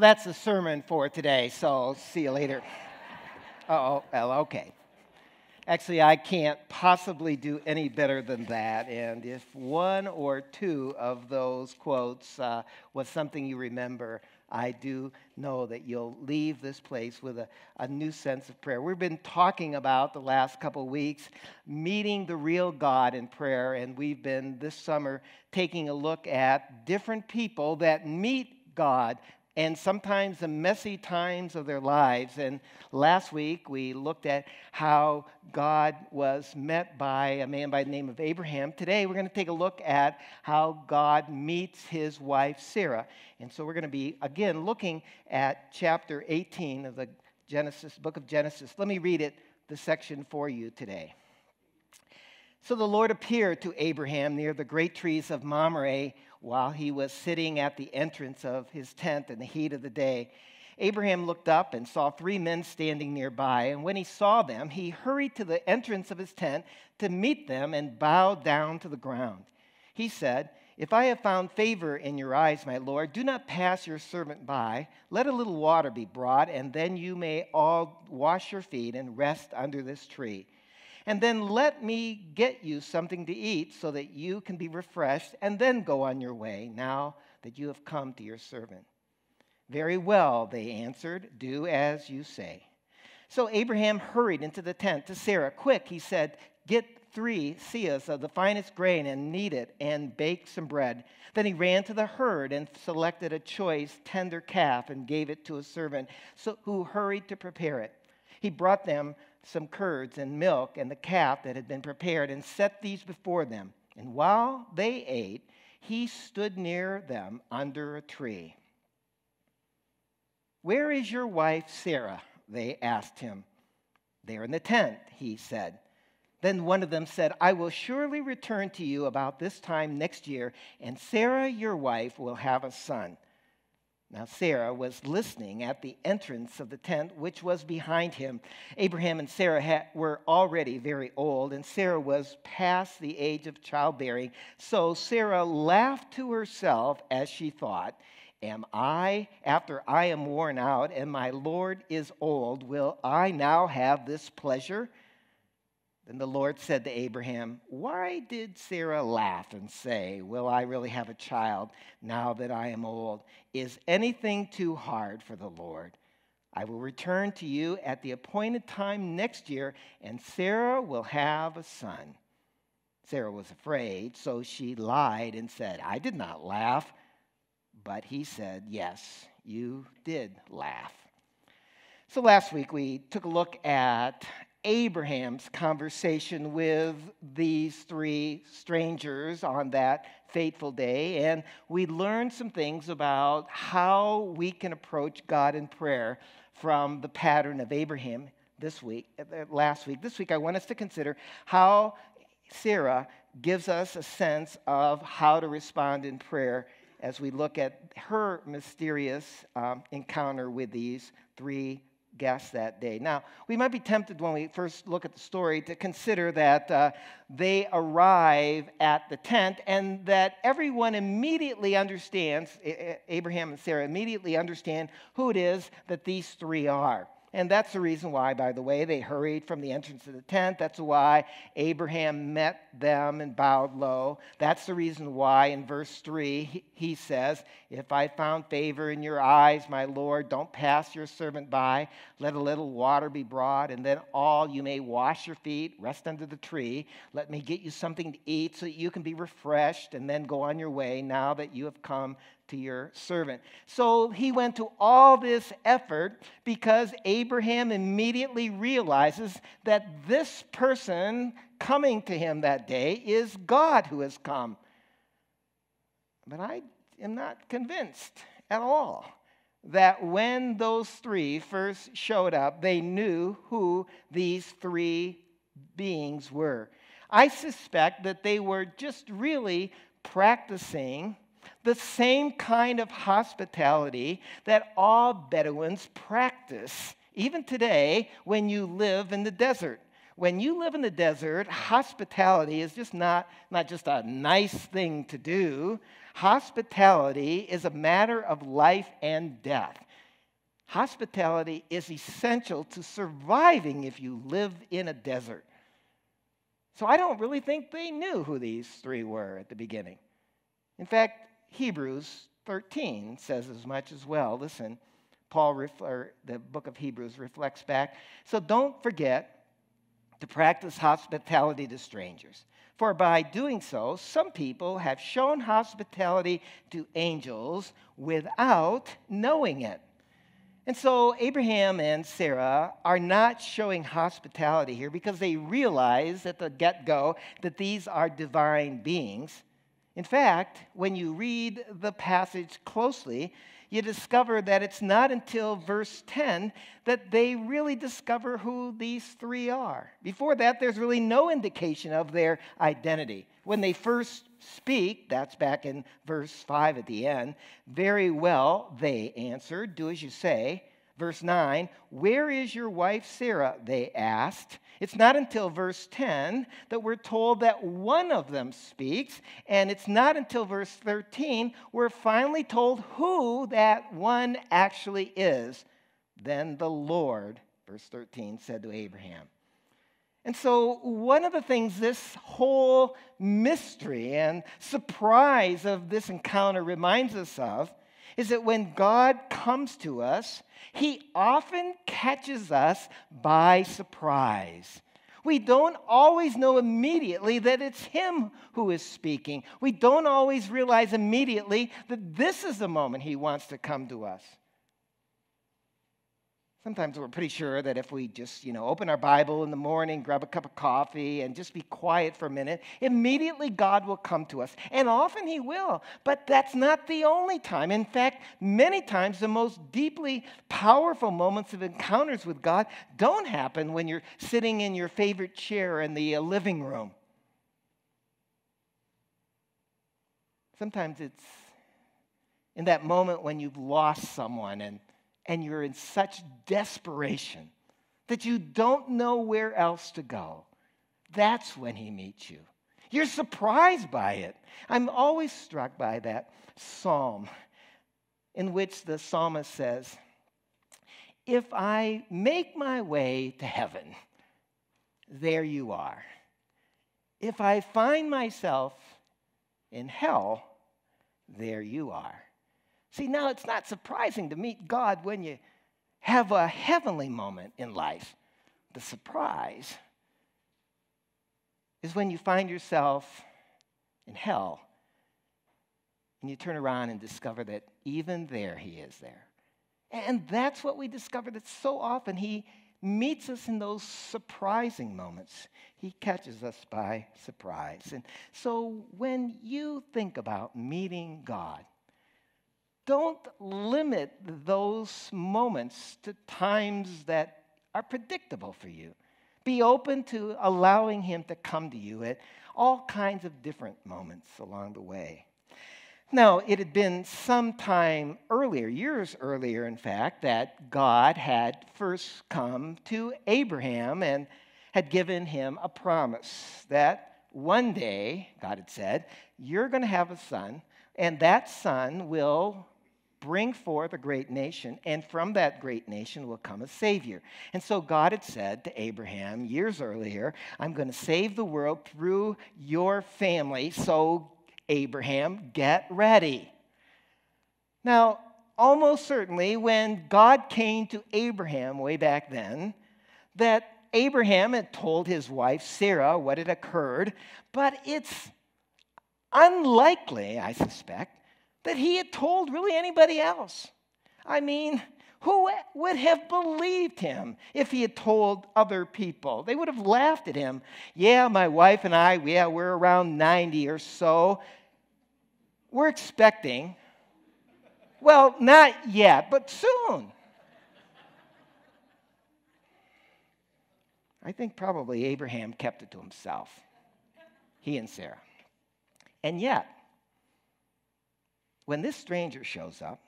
That's the sermon for today. So see you later. oh, well, okay. Actually, I can't possibly do any better than that. And if one or two of those quotes uh, was something you remember, I do know that you'll leave this place with a, a new sense of prayer. We've been talking about the last couple weeks meeting the real God in prayer, and we've been this summer taking a look at different people that meet God and sometimes the messy times of their lives. And last week we looked at how God was met by a man by the name of Abraham. Today we're going to take a look at how God meets his wife Sarah. And so we're going to be again looking at chapter 18 of the Genesis book of Genesis. Let me read it the section for you today. So the Lord appeared to Abraham near the great trees of Mamre while he was sitting at the entrance of his tent in the heat of the day. Abraham looked up and saw three men standing nearby. And when he saw them, he hurried to the entrance of his tent to meet them and bowed down to the ground. He said, If I have found favor in your eyes, my Lord, do not pass your servant by. Let a little water be brought, and then you may all wash your feet and rest under this tree. And then let me get you something to eat so that you can be refreshed, and then go on your way now that you have come to your servant. Very well, they answered, do as you say. So Abraham hurried into the tent to Sarah. Quick, he said, get three seahs of the finest grain and knead it and bake some bread. Then he ran to the herd and selected a choice, tender calf and gave it to a servant so, who hurried to prepare it. He brought them some curds and milk and the calf that had been prepared and set these before them. And while they ate, he stood near them under a tree. Where is your wife Sarah? They asked him. There in the tent, he said. Then one of them said, I will surely return to you about this time next year, and Sarah, your wife, will have a son. Now, Sarah was listening at the entrance of the tent, which was behind him. Abraham and Sarah had, were already very old, and Sarah was past the age of childbearing. So Sarah laughed to herself as she thought, Am I, after I am worn out and my Lord is old, will I now have this pleasure? Then the Lord said to Abraham, Why did Sarah laugh and say, Will I really have a child now that I am old? Is anything too hard for the Lord? I will return to you at the appointed time next year, and Sarah will have a son. Sarah was afraid, so she lied and said, I did not laugh. But he said, Yes, you did laugh. So last week we took a look at Abraham's conversation with these three strangers on that fateful day, and we learned some things about how we can approach God in prayer from the pattern of Abraham this week, uh, last week. This week, I want us to consider how Sarah gives us a sense of how to respond in prayer as we look at her mysterious um, encounter with these three guests that day. Now, we might be tempted when we first look at the story to consider that uh, they arrive at the tent and that everyone immediately understands, Abraham and Sarah immediately understand who it is that these three are. And that's the reason why, by the way, they hurried from the entrance of the tent. That's why Abraham met them and bowed low. That's the reason why, in verse 3, he says, If I found favor in your eyes, my Lord, don't pass your servant by. Let a little water be brought, and then all you may wash your feet, rest under the tree. Let me get you something to eat so that you can be refreshed, and then go on your way now that you have come to your servant. So he went to all this effort because Abraham immediately realizes that this person coming to him that day is God who has come. But I am not convinced at all that when those three first showed up, they knew who these three beings were. I suspect that they were just really practicing the same kind of hospitality that all Bedouins practice, even today when you live in the desert. When you live in the desert, hospitality is just not, not just a nice thing to do. Hospitality is a matter of life and death. Hospitality is essential to surviving if you live in a desert. So I don't really think they knew who these three were at the beginning. In fact, Hebrews 13 says as much as well. Listen, Paul, ref- the book of Hebrews reflects back. So don't forget to practice hospitality to strangers. For by doing so, some people have shown hospitality to angels without knowing it. And so Abraham and Sarah are not showing hospitality here because they realize at the get go that these are divine beings. In fact, when you read the passage closely, you discover that it's not until verse 10 that they really discover who these three are. Before that, there's really no indication of their identity. When they first speak, that's back in verse 5 at the end, very well, they answered, do as you say. Verse 9, where is your wife Sarah? They asked. It's not until verse 10 that we're told that one of them speaks, and it's not until verse 13 we're finally told who that one actually is. Then the Lord, verse 13, said to Abraham. And so, one of the things this whole mystery and surprise of this encounter reminds us of is that when God comes to us, he often catches us by surprise. We don't always know immediately that it's Him who is speaking. We don't always realize immediately that this is the moment He wants to come to us. Sometimes we're pretty sure that if we just, you know, open our Bible in the morning, grab a cup of coffee, and just be quiet for a minute, immediately God will come to us. And often He will. But that's not the only time. In fact, many times the most deeply powerful moments of encounters with God don't happen when you're sitting in your favorite chair in the uh, living room. Sometimes it's in that moment when you've lost someone and and you're in such desperation that you don't know where else to go, that's when he meets you. You're surprised by it. I'm always struck by that psalm in which the psalmist says, If I make my way to heaven, there you are. If I find myself in hell, there you are. See, now it's not surprising to meet God when you have a heavenly moment in life. The surprise is when you find yourself in hell and you turn around and discover that even there he is there. And that's what we discover that so often he meets us in those surprising moments. He catches us by surprise. And so when you think about meeting God, don't limit those moments to times that are predictable for you. Be open to allowing Him to come to you at all kinds of different moments along the way. Now, it had been some time earlier, years earlier, in fact, that God had first come to Abraham and had given him a promise that one day, God had said, you're going to have a son, and that son will bring forth a great nation, and from that great nation will come a Savior. And so God had said to Abraham years earlier, I'm going to save the world through your family, so Abraham, get ready. Now, almost certainly, when God came to Abraham way back then, that Abraham had told his wife Sarah what had occurred, but it's unlikely, I suspect, that he had told really anybody else. I mean, who would have believed him if he had told other people? They would have laughed at him. Yeah, my wife and I, yeah, we're around 90 or so. We're expecting. Well, not yet, but soon. I think probably Abraham kept it to himself, he and Sarah. And yet, when this stranger shows up,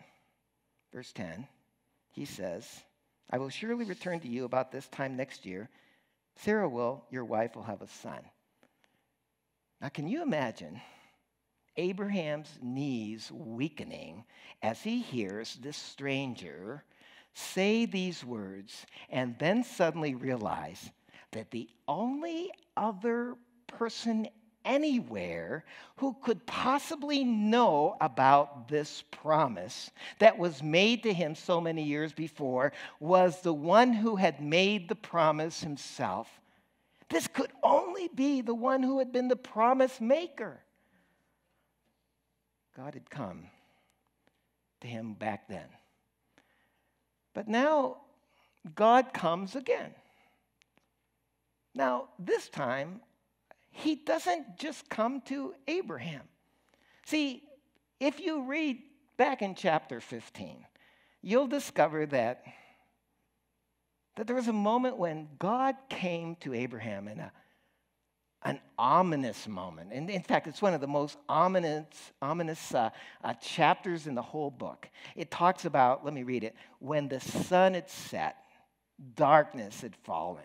verse 10, he says, I will surely return to you about this time next year. Sarah will, your wife, will have a son. Now, can you imagine Abraham's knees weakening as he hears this stranger say these words and then suddenly realize that the only other person anywhere who could possibly know about this promise that was made to him so many years before was the one who had made the promise himself. This could only be the one who had been the promise maker. God had come to him back then. But now God comes again. Now, this time, he doesn't just come to Abraham. See, if you read back in chapter 15, you'll discover that, that there was a moment when God came to Abraham in a, an ominous moment. And in fact, it's one of the most ominous, ominous uh, uh, chapters in the whole book. It talks about, let me read it, when the sun had set, darkness had fallen,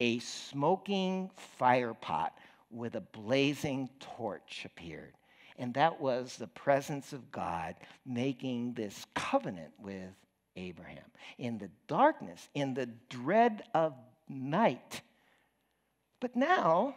a smoking fire pot with a blazing torch appeared. And that was the presence of God making this covenant with Abraham. In the darkness, in the dread of night. But now,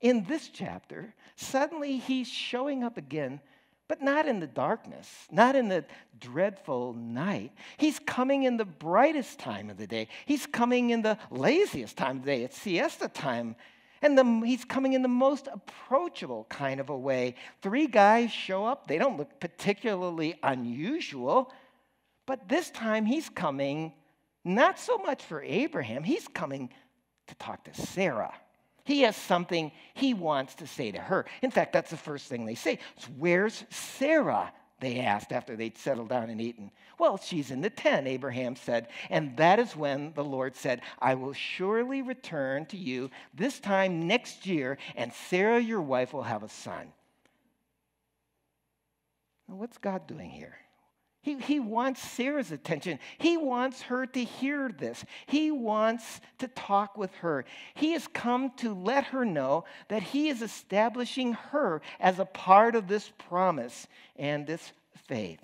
in this chapter, suddenly he's showing up again, but not in the darkness, not in the dreadful night. He's coming in the brightest time of the day. He's coming in the laziest time of the day. It's siesta time and the, he's coming in the most approachable kind of a way. Three guys show up. They don't look particularly unusual, but this time he's coming not so much for Abraham, he's coming to talk to Sarah. He has something he wants to say to her. In fact, that's the first thing they say. So where's Sarah? They asked after they'd settled down and eaten. Well, she's in the tent, Abraham said. And that is when the Lord said, I will surely return to you this time next year, and Sarah, your wife, will have a son. Now, what's God doing here? He, he wants Sarah's attention. He wants her to hear this. He wants to talk with her. He has come to let her know that he is establishing her as a part of this promise and this faith.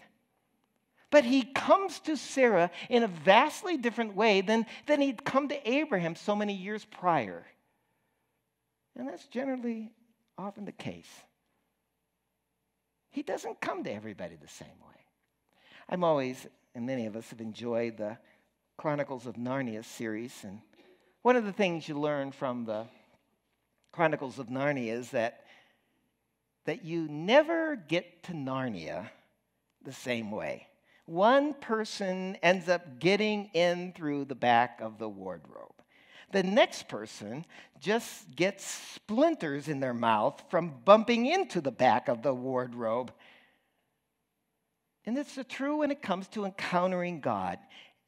But he comes to Sarah in a vastly different way than, than he'd come to Abraham so many years prior. And that's generally often the case. He doesn't come to everybody the same way. I'm always, and many of us have enjoyed the Chronicles of Narnia series. And one of the things you learn from the Chronicles of Narnia is that, that you never get to Narnia the same way. One person ends up getting in through the back of the wardrobe. The next person just gets splinters in their mouth from bumping into the back of the wardrobe. And it's true when it comes to encountering God.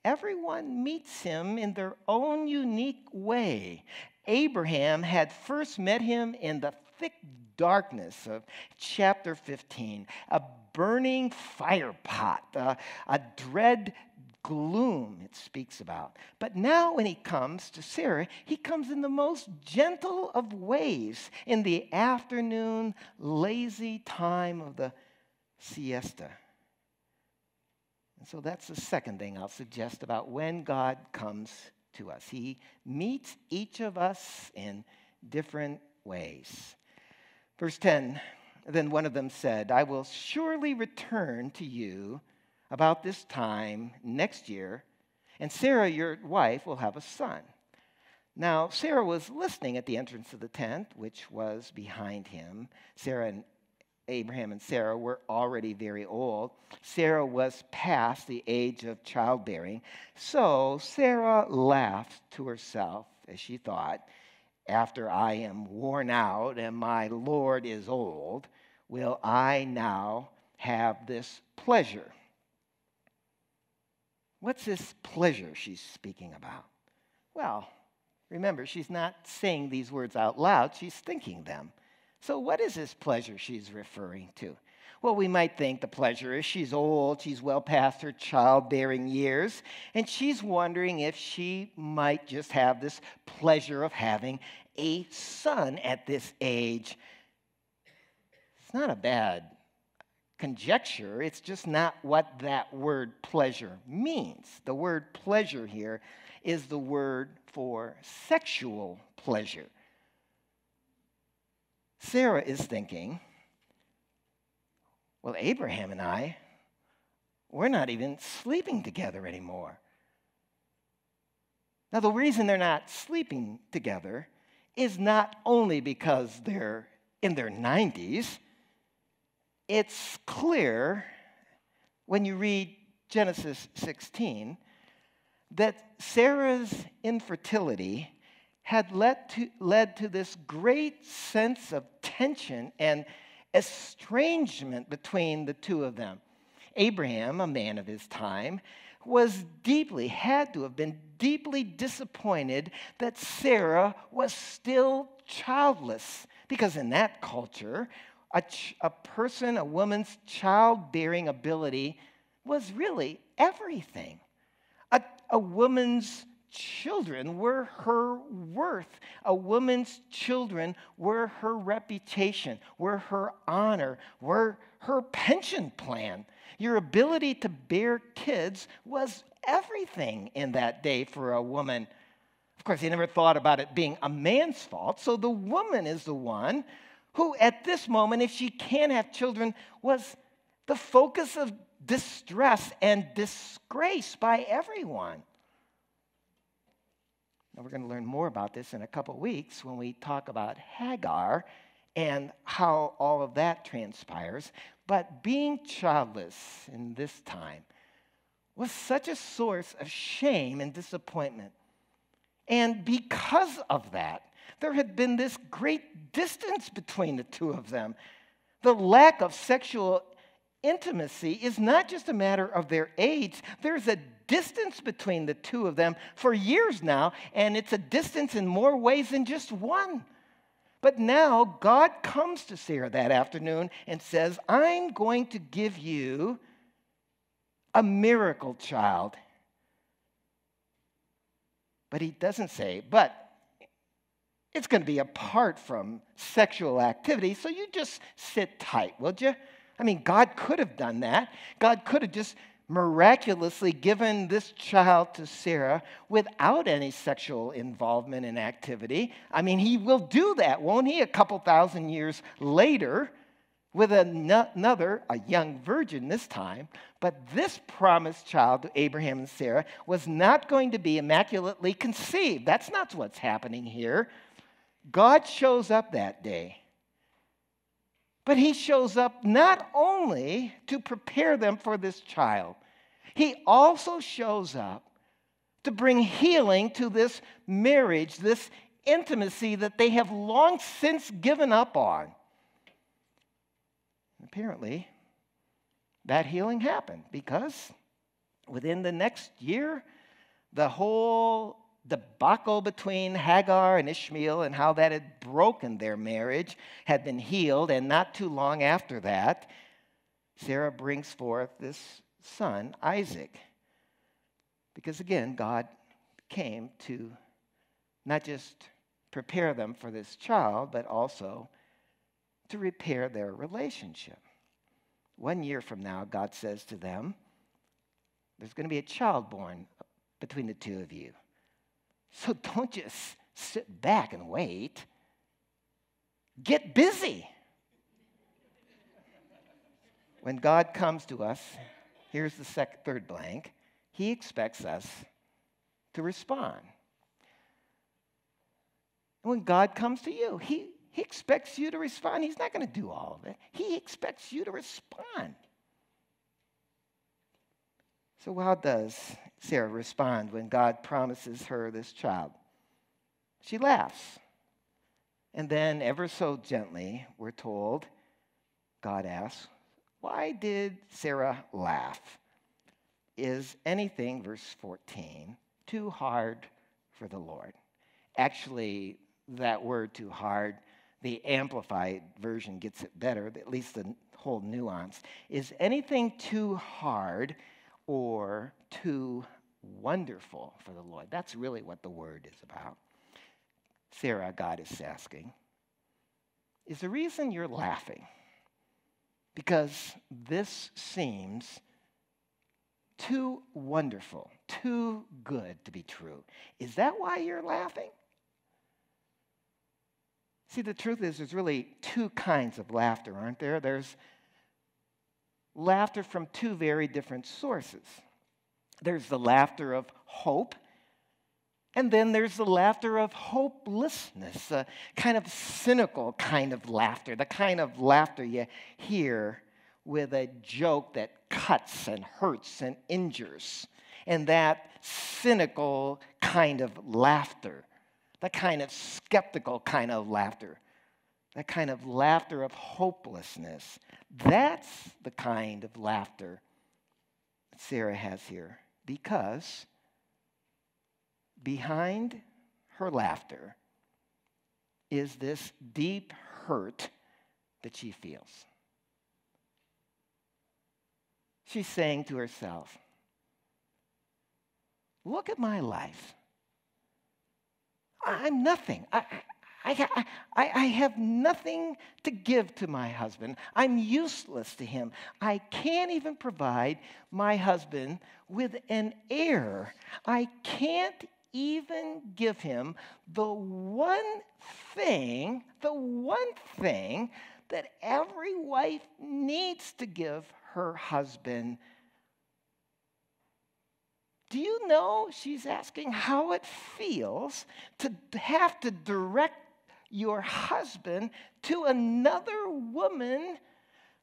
Everyone meets him in their own unique way. Abraham had first met him in the thick darkness of chapter 15, a burning fire pot, a, a dread gloom it speaks about. But now, when he comes to Sarah, he comes in the most gentle of ways in the afternoon, lazy time of the siesta. And so that's the second thing I'll suggest about when God comes to us. He meets each of us in different ways. Verse 10 Then one of them said, I will surely return to you about this time next year, and Sarah, your wife, will have a son. Now, Sarah was listening at the entrance of the tent, which was behind him. Sarah and Abraham and Sarah were already very old. Sarah was past the age of childbearing. So Sarah laughed to herself as she thought, After I am worn out and my Lord is old, will I now have this pleasure? What's this pleasure she's speaking about? Well, remember, she's not saying these words out loud, she's thinking them. So, what is this pleasure she's referring to? Well, we might think the pleasure is she's old, she's well past her childbearing years, and she's wondering if she might just have this pleasure of having a son at this age. It's not a bad conjecture, it's just not what that word pleasure means. The word pleasure here is the word for sexual pleasure. Sarah is thinking, well, Abraham and I, we're not even sleeping together anymore. Now, the reason they're not sleeping together is not only because they're in their 90s, it's clear when you read Genesis 16 that Sarah's infertility had led to, led to this great sense of tension and estrangement between the two of them. Abraham, a man of his time, was deeply, had to have been deeply disappointed that Sarah was still childless. Because in that culture, a, ch- a person, a woman's childbearing ability was really everything. A, a woman's children were her worth. A woman's children were her reputation, were her honor, were her pension plan. Your ability to bear kids was everything in that day for a woman. Of course, he never thought about it being a man's fault. So the woman is the one who, at this moment, if she can't have children, was the focus of distress and disgrace by everyone. Now, we're going to learn more about this in a couple weeks when we talk about Hagar and how all of that transpires. But being childless in this time was such a source of shame and disappointment. And because of that, there had been this great distance between the two of them. The lack of sexual intimacy is not just a matter of their age, there's a distance between the two of them for years now, and it's a distance in more ways than just one. But now God comes to Sarah that afternoon and says, I'm going to give you a miracle child. But he doesn't say, but it's going to be apart from sexual activity, so you just sit tight, would you? I mean, God could have done that. God could have just miraculously given this child to Sarah without any sexual involvement and activity. I mean, he will do that, won't he? A couple thousand years later with another, a young virgin this time. But this promised child to Abraham and Sarah was not going to be immaculately conceived. That's not what's happening here. God shows up that day. But he shows up not only to prepare them for this child, he also shows up to bring healing to this marriage, this intimacy that they have long since given up on. Apparently, that healing happened because within the next year, the whole debacle between Hagar and Ishmael and how that had broken their marriage had been healed. And not too long after that, Sarah brings forth this son, Isaac. Because again, God came to not just prepare them for this child, but also to repair their relationship. One year from now, God says to them, There's going to be a child born between the two of you. So don't just sit back and wait. Get busy. When God comes to us, here's the second, third blank, He expects us to respond. When God comes to you, He, he expects you to respond. He's not going to do all of it, He expects you to respond. So, how does Sarah respond when God promises her this child? She laughs. And then, ever so gently, we're told, God asks, Why did Sarah laugh? Is anything, verse 14, too hard for the Lord? Actually, that word too hard, the amplified version gets it better, at least the whole nuance. Is anything too hard or too wonderful for the Lord. That's really what the word is about. Sarah, God is asking, is the reason you're laughing because this seems too wonderful, too good to be true. Is that why you're laughing? See, the truth is, there's really two kinds of laughter, aren't there? There's laughter from two very different sources. There's the laughter of hope, and then there's the laughter of hopelessness, a kind of cynical kind of laughter, the kind of laughter you hear with a joke that cuts and hurts and injures. And that cynical kind of laughter, the kind of skeptical kind of laughter, that kind of laughter of hopelessness, that's the kind of laughter that Sarah has here. Because behind her laughter is this deep hurt that she feels. She's saying to herself, Look at my life. I'm nothing. I, I, I, I, have nothing to give to my husband. I'm useless to him. I can't even provide my husband with an heir. I can't even give him the one thing, the one thing that every wife needs to give her husband. Do you know, she's asking, how it feels to have to direct your husband to another woman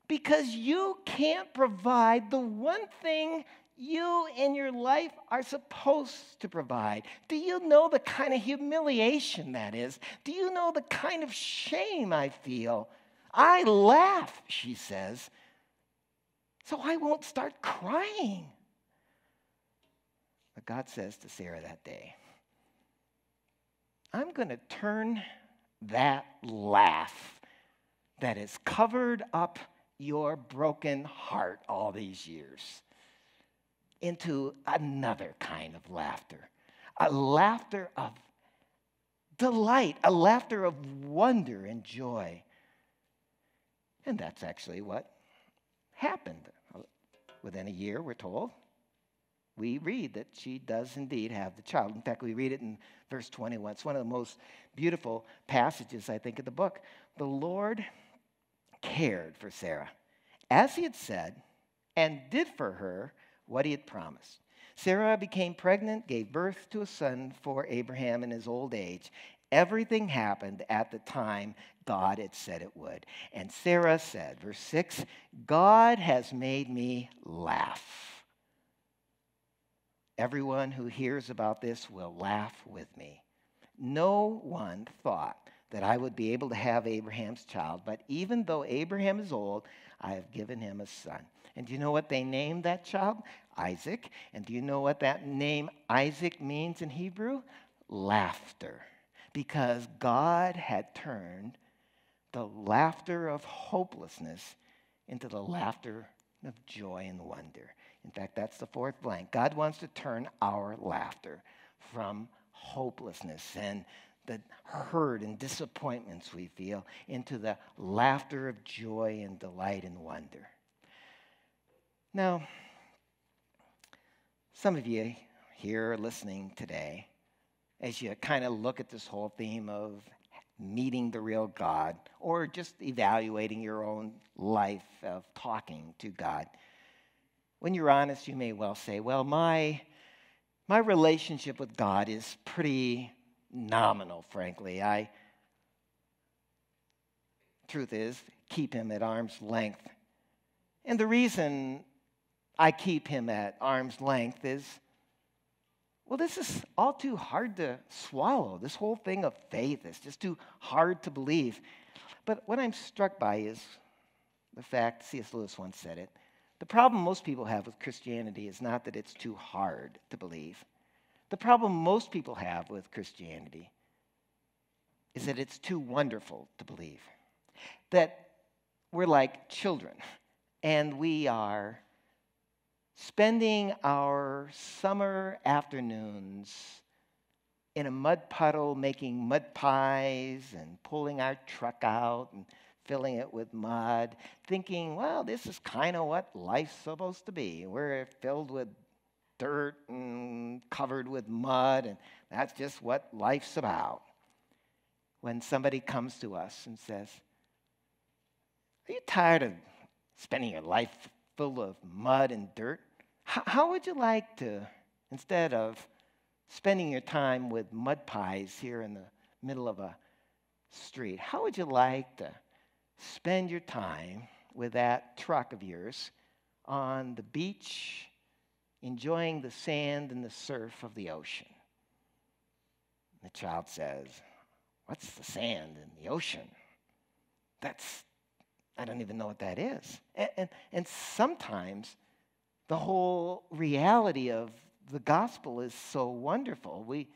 because you can't provide the one thing you in your life are supposed to provide. Do you know the kind of humiliation that is? Do you know the kind of shame I feel? I laugh, she says, so I won't start crying. But God says to Sarah that day, I'm going to turn that laugh that has covered up your broken heart all these years into another kind of laughter a laughter of delight, a laughter of wonder and joy. And that's actually what happened. Within a year, we're told, we read that she does indeed have the child. In fact, we read it in verse 21. It's one of the most beautiful passages, I think, of the book. The Lord cared for Sarah, as he had said, and did for her what he had promised. Sarah became pregnant, gave birth to a son for Abraham in his old age. Everything happened at the time God had said it would. And Sarah said, verse 6 God has made me laugh. Everyone who hears about this will laugh with me. No one thought that I would be able to have Abraham's child, but even though Abraham is old, I have given him a son. And do you know what they named that child? Isaac. And do you know what that name Isaac means in Hebrew? Laughter. Because God had turned the laughter of hopelessness into the laughter of joy and wonder. In fact, that's the fourth blank. God wants to turn our laughter from hopelessness and the hurt and disappointments we feel into the laughter of joy and delight and wonder. Now, some of you here listening today, as you kind of look at this whole theme of meeting the real God or just evaluating your own life of talking to God, when you're honest, you may well say, well, my, my relationship with God is pretty nominal, frankly. I, truth is, keep him at arm's length. And the reason I keep him at arm's length is well, this is all too hard to swallow. This whole thing of faith is just too hard to believe. But what I'm struck by is the fact, C.S. Lewis once said it, the problem most people have with Christianity is not that it's too hard to believe. The problem most people have with Christianity is that it's too wonderful to believe. That we're like children and we are spending our summer afternoons in a mud puddle making mud pies and pulling our truck out and filling it with mud, thinking, well, this is kind of what life's supposed to be. We're filled with dirt and covered with mud, and that's just what life's about. When somebody comes to us and says, Are you tired of spending your life full of mud and dirt? How, would you like to, instead of spending your time with mud pies here in the middle of a street, how would you like to spend your time with that truck of yours on the beach, enjoying the sand and the surf of the ocean? The child says, What's the sand and the ocean? That's, I don't even know what that is. And, and, and sometimes the whole reality of the gospel is so wonderful. We,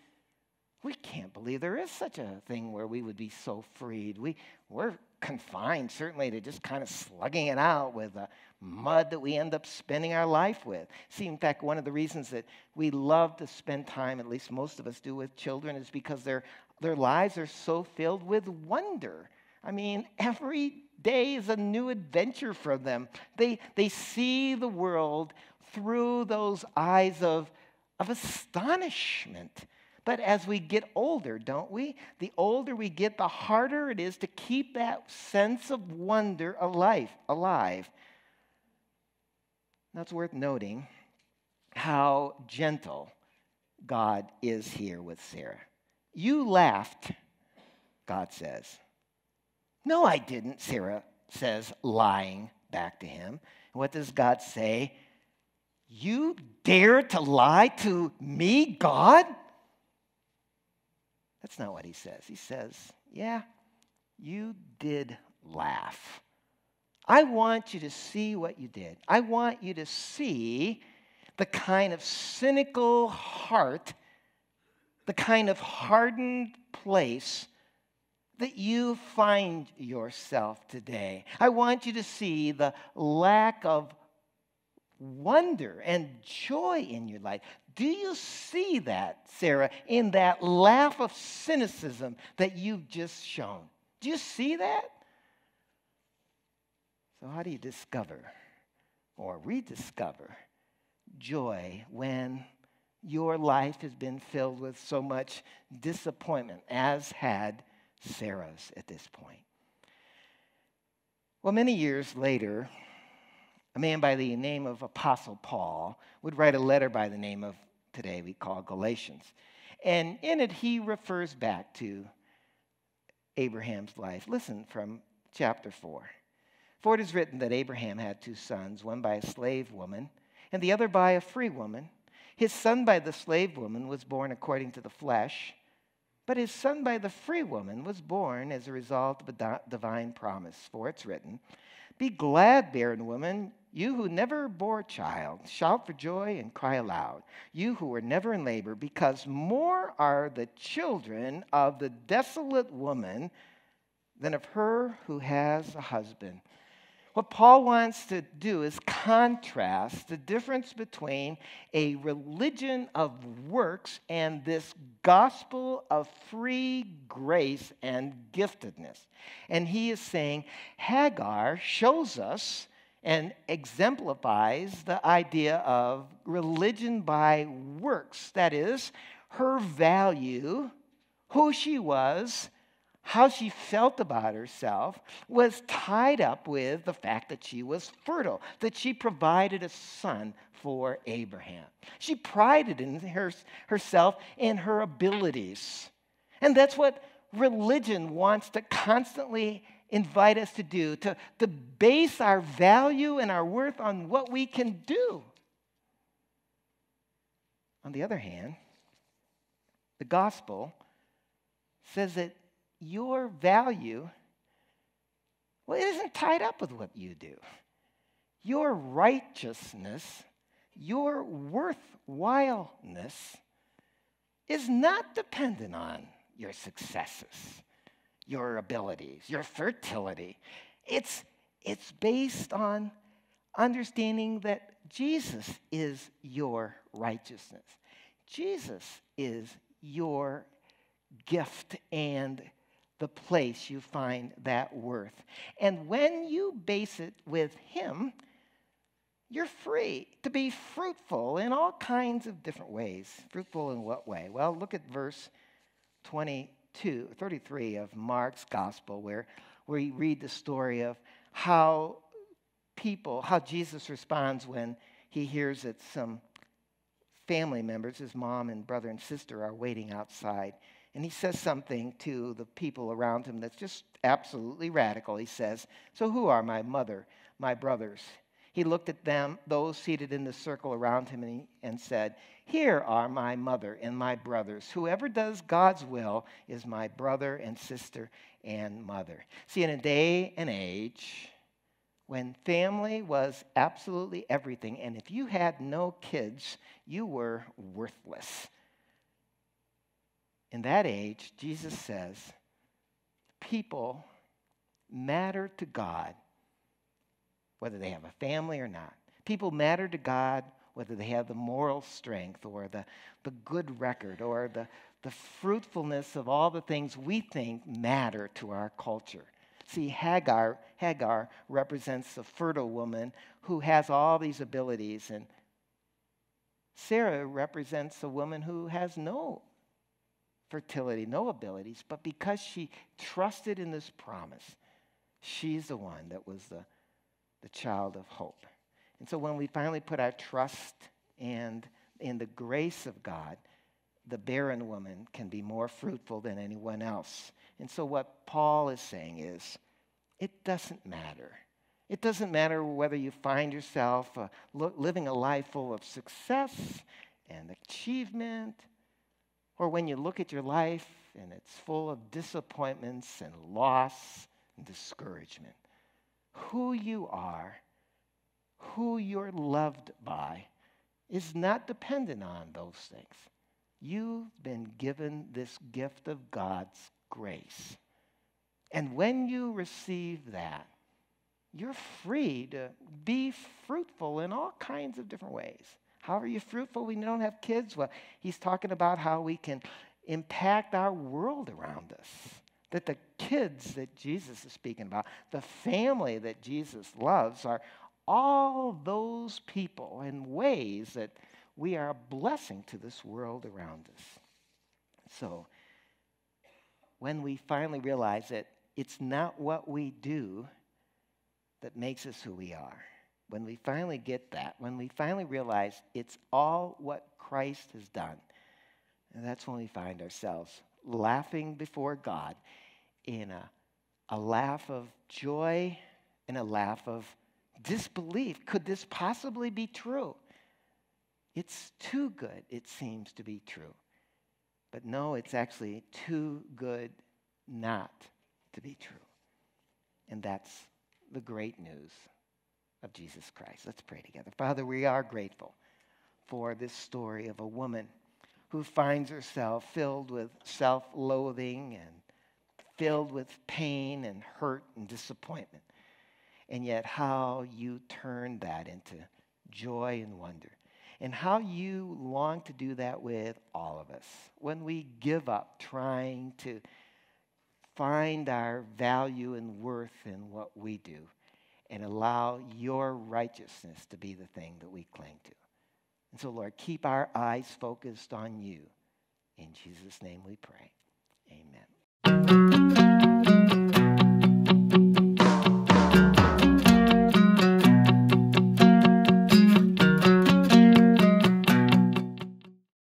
we can't believe there is such a thing where we would be so freed. We, we're confined, certainly, to just kind of slugging it out with the mud that we end up spending our life with. See, in fact, one of the reasons that we love to spend time, at least most of us do, with children is because their, their lives are so filled with wonder. I mean, every day is a new adventure for them. They, they see the world through those eyes of, of astonishment. But as we get older, don't we? The older we get, the harder it is to keep that sense of wonder alive. alive. That's worth noting how gentle God is here with Sarah. You laughed, God says. No, I didn't, Sarah says, lying back to him. What does God say? You dare to lie to me, God? That's not what he says. He says, Yeah, you did laugh. I want you to see what you did. I want you to see the kind of cynical heart, the kind of hardened place that you find yourself today. I want you to see the lack of wonder and joy in your life. Do you see that, Sarah, in that laugh of cynicism that you've just shown? Do you see that? So, how do you discover or rediscover joy when your life has been filled with so much disappointment, as had Sarah's at this point? Well, many years later, a man by the name of Apostle Paul would write a letter by the name of today we call Galatians. And in it, he refers back to Abraham's life. Listen from chapter 4. For it is written that Abraham had two sons, one by a slave woman and the other by a free woman. His son by the slave woman was born according to the flesh, but his son by the free woman was born as a result of a divine promise. For it's written, Be glad, barren woman you who never bore a child, shout for joy and cry aloud. You who were never in labor, because more are the children of the desolate woman than of her who has a husband. What Paul wants to do is contrast the difference between a religion of works and this gospel of free grace and giftedness. And he is saying Hagar shows us and exemplifies the idea of religion by works. That is, her value, who she was, how she felt about herself was tied up with the fact that she was fertile, that she provided a son for Abraham. She prided in her, herself in her abilities. And that's what religion wants to constantly invite us to do, to, to base our value and our worth on what we can do. On the other hand, the gospel says that your value, well, it isn't tied up with what you do. Your righteousness, your worthwhileness is not dependent on your successes your abilities, your fertility. It's, it's based on understanding that Jesus is your righteousness. Jesus is your gift and the place you find that worth. And when you base it with Him, you're free to be fruitful in all kinds of different ways. Fruitful in what way? Well, look at verse 22, 33 of Mark's gospel, where, where read the story of how people, how Jesus responds when he hears that some family members, his mom and brother and sister, are waiting outside. And he says something to the people around him that's just absolutely radical. He says, So who are my mother, my brothers? He looked at them, those seated in the circle around him, and, he, and said, Here are my mother and my brothers. Whoever does God's will is my brother and sister and mother. See, in a day and age when family was absolutely everything, and if you had no kids, you were worthless. In that age, Jesus says, people matter to God whether they have a family or not. People matter to God whether they have the moral strength or the, the good record or the, the fruitfulness of all the things we think matter to our culture. See, Hagar, Hagar represents a fertile woman who has all these abilities, and Sarah represents a woman who has no fertility, no abilities, but because she trusted in this promise, she's the one that was the the child of hope. And so when we finally put our trust and in the grace of God, the barren woman can be more fruitful than anyone else. And so what Paul is saying is it doesn't matter. It doesn't matter whether you find yourself uh, lo- living a life full of success and achievement, or when you look at your life and it's full of disappointments and loss and discouragement who you are, who you're loved by, is not dependent on those things. You've been given this gift of God's grace. And when you receive that, you're free to be fruitful in all kinds of different ways. How are you fruitful when you don't have kids? Well, he's talking about how we can impact our world around us that the kids that Jesus is speaking about, the family that Jesus loves, are all those people in ways that we are a blessing to this world around us. So, when we finally realize that it's not what we do that makes us who we are, when we finally get that, when we finally realize it's all what Christ has done, and that's when we find ourselves laughing before God in a, a laugh of joy and a laugh of disbelief. Could this possibly be true? It's too good, it seems to be true. But no, it's actually too good not to be true. And that's the great news of Jesus Christ. Let's pray together. Father, we are grateful for this story of a woman who finds herself filled with self loathing and filled with pain and hurt and disappointment. And yet, how you turn that into joy and wonder. And how you long to do that with all of us. When we give up trying to find our value and worth in what we do and allow your righteousness to be the thing that we cling to. And so, Lord, keep our eyes focused on you. In Jesus' name we pray. Amen.